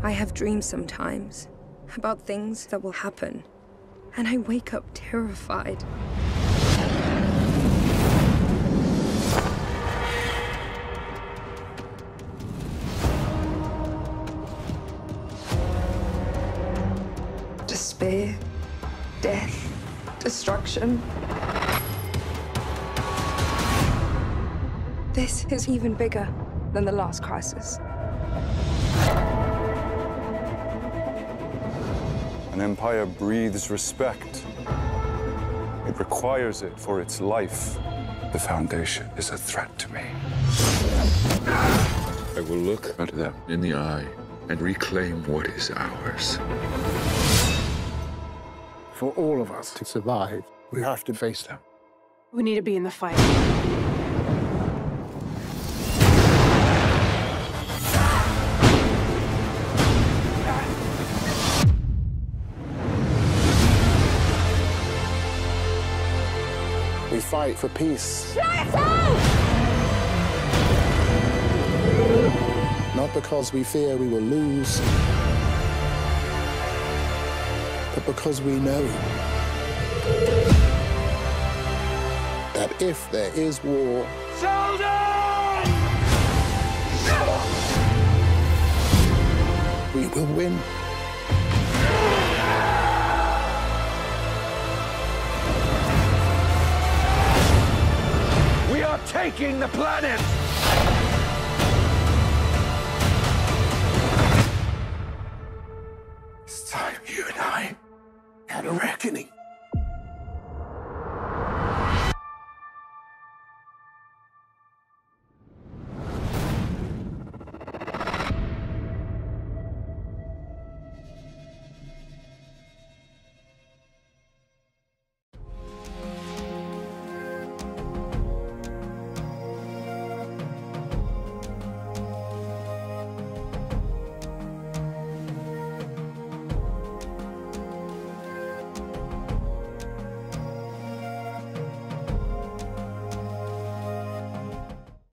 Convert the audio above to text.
I have dreams sometimes about things that will happen, and I wake up terrified. Despair, death, destruction. This is even bigger than the last crisis. An empire breathes respect. It requires it for its life. The Foundation is a threat to me. I will look at them in the eye and reclaim what is ours. For all of us to survive, we have to face them. We need to be in the fight. Fight for peace. Not because we fear we will lose, but because we know that if there is war, we will win. the planet! It's time you and I had a reckoning.